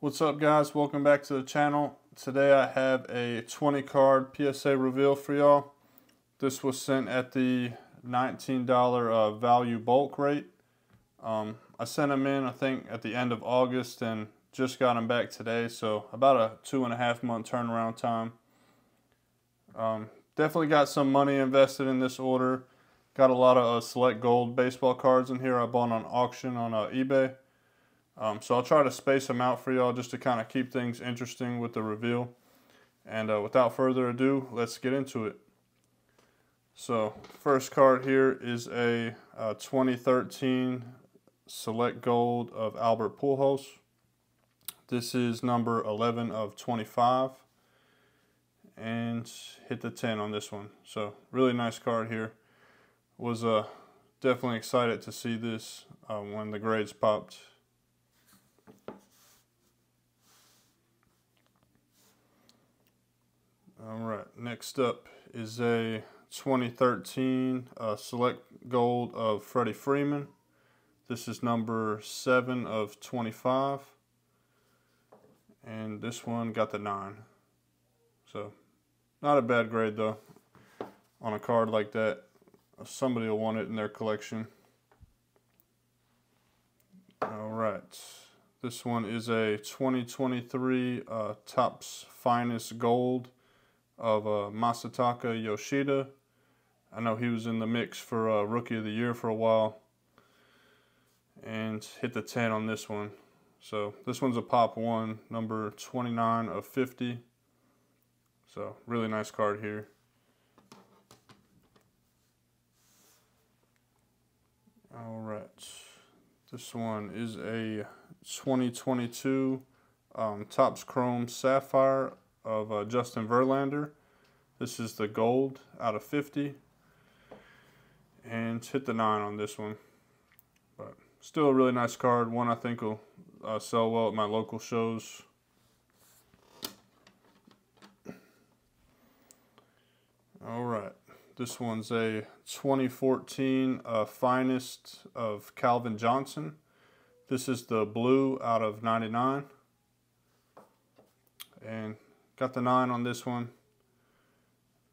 What's up guys? Welcome back to the channel. Today I have a 20 card PSA reveal for y'all. This was sent at the $19 uh, value bulk rate. Um, I sent them in I think at the end of August and just got them back today so about a two and a half month turnaround time. Um, definitely got some money invested in this order. Got a lot of uh, select gold baseball cards in here I bought on auction on uh, eBay. Um, so I'll try to space them out for y'all just to kind of keep things interesting with the reveal. And uh, without further ado, let's get into it. So first card here is a uh, 2013 Select Gold of Albert Pujols. This is number 11 of 25 and hit the 10 on this one. So really nice card here was uh, definitely excited to see this uh, when the grades popped. All right, next up is a 2013 uh, Select Gold of Freddie Freeman. This is number 7 of 25. And this one got the 9. So, not a bad grade though on a card like that somebody will want it in their collection. All right. This one is a 2023 uh, Topps Finest Gold of uh, Masataka Yoshida. I know he was in the mix for uh, Rookie of the Year for a while. And hit the 10 on this one. So this one's a pop one, number 29 of 50. So really nice card here. All right. This one is a 2022 um, Topps Chrome Sapphire of uh, Justin Verlander. This is the gold out of 50. And hit the 9 on this one. But still a really nice card. One I think will uh, sell well at my local shows. All right. This one's a 2014 uh, Finest of Calvin Johnson. This is the blue out of 99. And got the 9 on this one.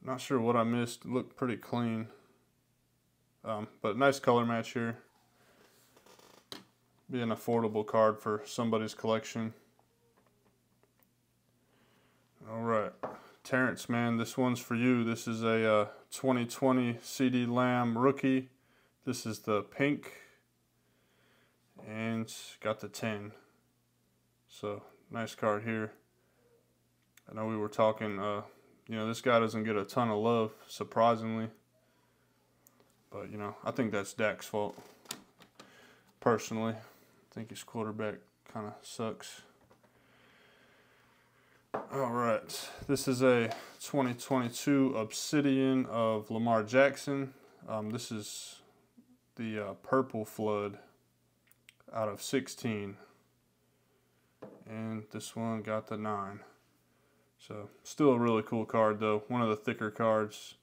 Not sure what I missed. Looked pretty clean. Um, but nice color match here. Be an affordable card for somebody's collection. All right. Terrence, man, this one's for you. This is a uh, 2020 CeeDee Lamb rookie. This is the pink. And got the 10. So, nice card here. I know we were talking, uh, you know, this guy doesn't get a ton of love, surprisingly. But, you know, I think that's Dak's fault. Personally, I think his quarterback kind of sucks. All right, this is a 2022 Obsidian of Lamar Jackson. Um, this is the uh, Purple Flood out of 16. And this one got the 9. So, still a really cool card though. One of the thicker cards.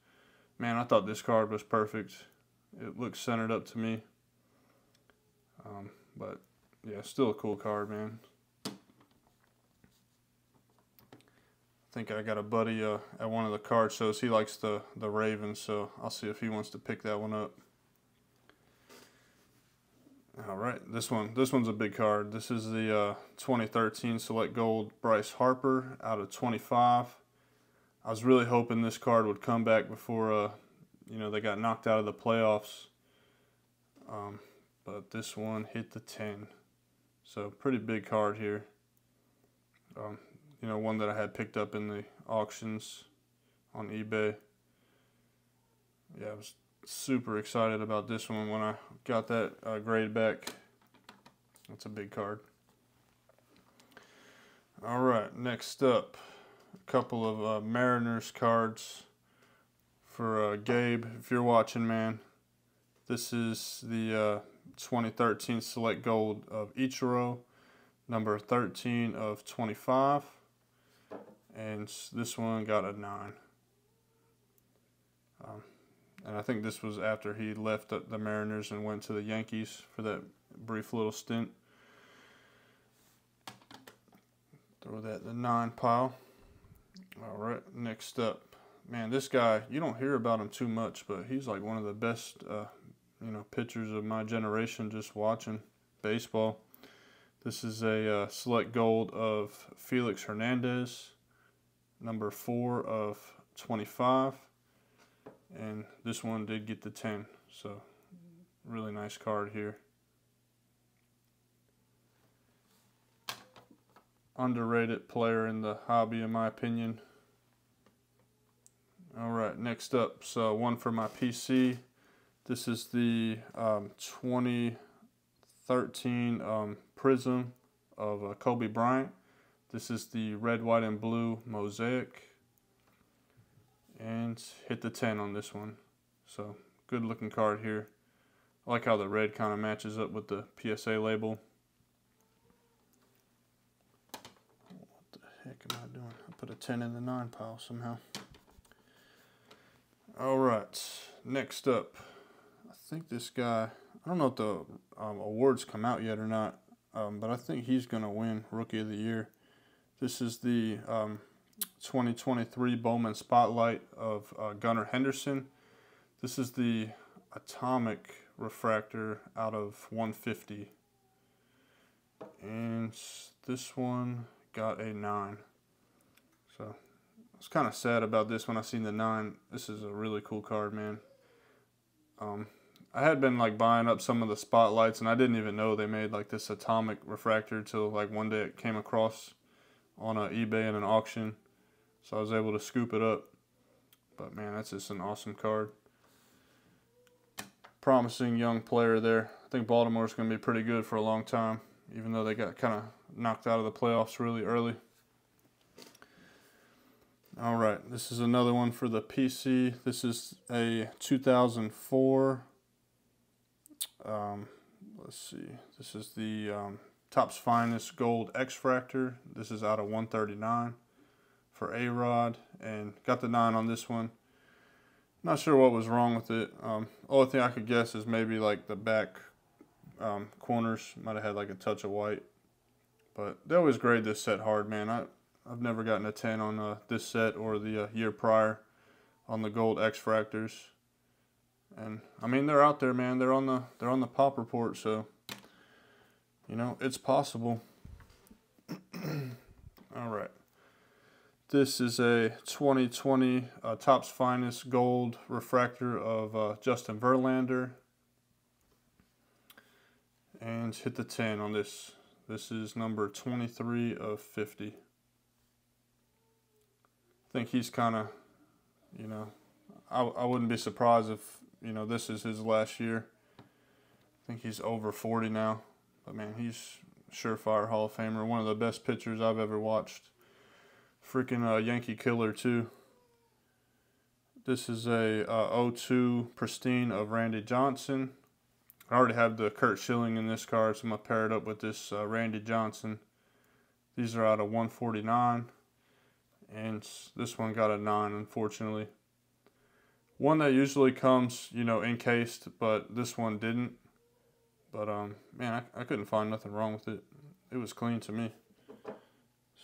Man, I thought this card was perfect. It looks centered up to me. Um, but, yeah, still a cool card, man. I think I got a buddy uh, at one of the card shows. He likes the, the Ravens, so I'll see if he wants to pick that one up. All right, this one this one's a big card. This is the uh, 2013 Select Gold Bryce Harper out of 25. I was really hoping this card would come back before uh, you know they got knocked out of the playoffs. Um, but this one hit the 10. So pretty big card here. Um, you know, one that I had picked up in the auctions on eBay. Yeah, I was super excited about this one when I got that uh, grade back. That's a big card. All right, next up, a couple of uh, Mariners cards for uh, Gabe. If you're watching, man, this is the uh, 2013 Select Gold of Ichiro, number 13 of 25 and this one got a 9. Um, and I think this was after he left the Mariners and went to the Yankees for that brief little stint. at the nine pile. All right, next up, man, this guy you don't hear about him too much, but he's like one of the best, uh, you know, pitchers of my generation. Just watching baseball. This is a uh, select gold of Felix Hernandez, number four of 25, and this one did get the 10. So, really nice card here. underrated player in the hobby, in my opinion. All right, next up, so one for my PC. This is the um, 2013 um, Prism of uh, Kobe Bryant. This is the red, white, and blue mosaic. And hit the 10 on this one. So, good looking card here. I like how the red kind of matches up with the PSA label. What the heck am I doing? I put a 10 in the 9 pile somehow. Alright, next up. I think this guy, I don't know if the um, awards come out yet or not, um, but I think he's going to win Rookie of the Year. This is the um, 2023 Bowman Spotlight of uh, Gunnar Henderson. This is the Atomic Refractor out of 150. And this one got a 9. So I was kind of sad about this when I seen the 9. This is a really cool card, man. Um, I had been like buying up some of the spotlights and I didn't even know they made like this atomic refractor until like one day it came across on a eBay in an auction. So I was able to scoop it up. But man, that's just an awesome card. Promising young player there. I think Baltimore's going to be pretty good for a long time, even though they got kind of knocked out of the playoffs really early. All right, this is another one for the PC. This is a 2004. Um, let's see. This is the um, Topps Finest Gold X-Fractor. This is out of 139 for A-Rod and got the 9 on this one. Not sure what was wrong with it. Um, only thing I could guess is maybe like the back um, corners might have had like a touch of white. But they always grade this set hard, man. I, I've never gotten a 10 on uh, this set or the uh, year prior on the gold X-Fractors. And I mean they're out there, man. They're on the they're on the pop report, so you know, it's possible. All right. This is a 2020 uh, Topps Finest Gold Refractor of uh, Justin Verlander. And hit the 10 on this. This is number 23 of 50. I think he's kind of, you know, I, I wouldn't be surprised if, you know, this is his last year. I think he's over 40 now. But, man, he's surefire Hall of Famer. One of the best pitchers I've ever watched. Freaking uh, Yankee killer, too. This is a uh, 02 Pristine of Randy Johnson. I already have the Curt Schilling in this card, so I'm going to pair it up with this uh, Randy Johnson. These are out of 149, and this one got a 9, unfortunately. One that usually comes, you know, encased, but this one didn't. But, um, man, I, I couldn't find nothing wrong with it. It was clean to me.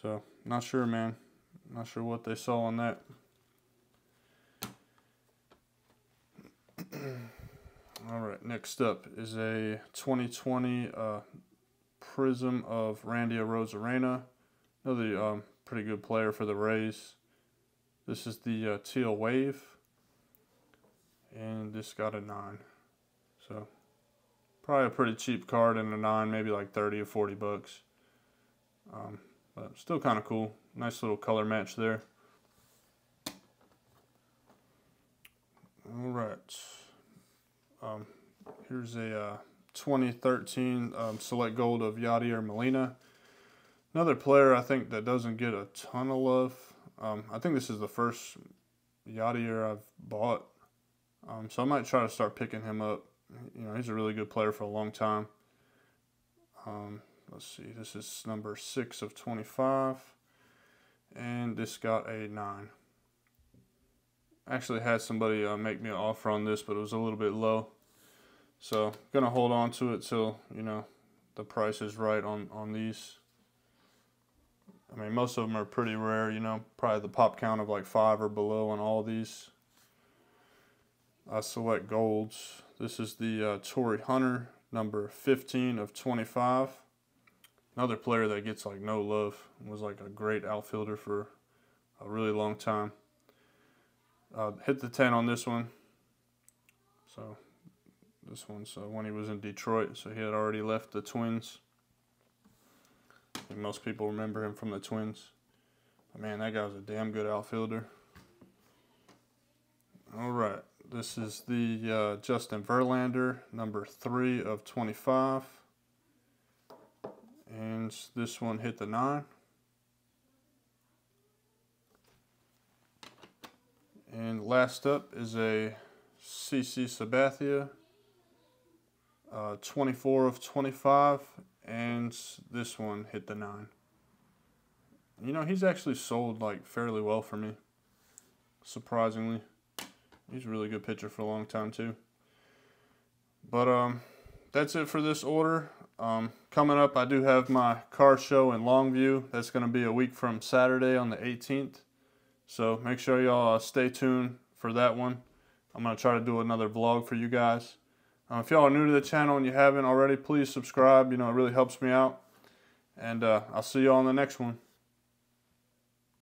So, not sure, man. Not sure what they saw on that. All right, next up is a 2020 uh, Prism of Randy Arozarena. Another um, pretty good player for the Rays. This is the uh, Teal Wave. And this got a 9. So, probably a pretty cheap card in a 9, maybe like 30 or 40 bucks. Um, but still kind of cool. Nice little color match there. All right. Um, here's a uh, 2013 um, Select Gold of Yadier Molina. Another player I think that doesn't get a ton of love. Um, I think this is the first Yadier I've bought. Um, so I might try to start picking him up. You know, he's a really good player for a long time. Um, let's see, this is number 6 of 25. And this got a 9 actually had somebody uh, make me an offer on this, but it was a little bit low. So gonna hold on to it till you know the price is right on on these. I mean, most of them are pretty rare, you know, probably the pop count of like five or below on all these. I select golds. This is the uh, Torii Hunter, number 15 of 25. Another player that gets like no love. Was like a great outfielder for a really long time. Uh, hit the 10 on this one. So this one's uh, when he was in Detroit, so he had already left the Twins. I think most people remember him from the Twins. But man, that guy was a damn good outfielder. All right, this is the uh, Justin Verlander, number three of 25. And this one hit the nine. And last up is a CC Sabathia, uh, 24 of 25, and this one hit the 9. You know, he's actually sold like fairly well for me, surprisingly. He's a really good pitcher for a long time too. But um, that's it for this order. Um, coming up, I do have my car show in Longview. That's going to be a week from Saturday on the 18th. So make sure y'all uh, stay tuned for that one. I'm going to try to do another vlog for you guys. Uh, if y'all are new to the channel and you haven't already, please subscribe. You know, it really helps me out. And uh, I'll see y'all on the next one.